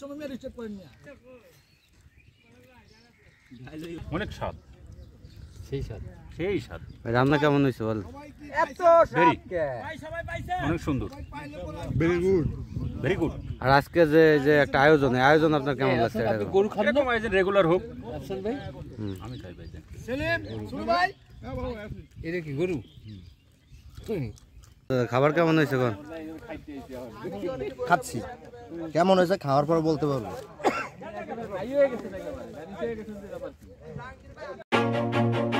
সময় মেরে চেক করেন না অনেক স্বাদ। সেই স্বাদ। সেই স্বাদ। রান্না কেমন হয়েছে বল? এত. অনেক সুন্দর। ভেরি গুড আর আজকে যে যে একটা আয়োজন আয়োজন আপনার কেমন লাগছে? গরু এরকম আয়োজন রেগুলার হোক। আফসান ভাই? আমি খাই ভাই সেলিম শুরু ভাই। এটা কি গরু? খাবার কেমন হয়েছে কোন খাচ্ছি। কেমন হয়েছে? খাওয়ার পর বলতে পারব।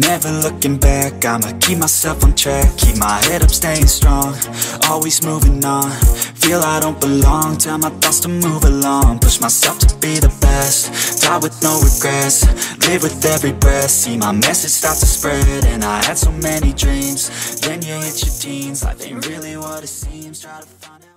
Never looking back, I'ma keep myself on track. Keep my head up, staying strong, always moving on. Feel I don't belong, tell my thoughts to move along. Push myself to be the best, die with no regrets. Live with every breath, see my message start to spread. And I had so many dreams, then you hit your teens. Life ain't really what it seems, try to find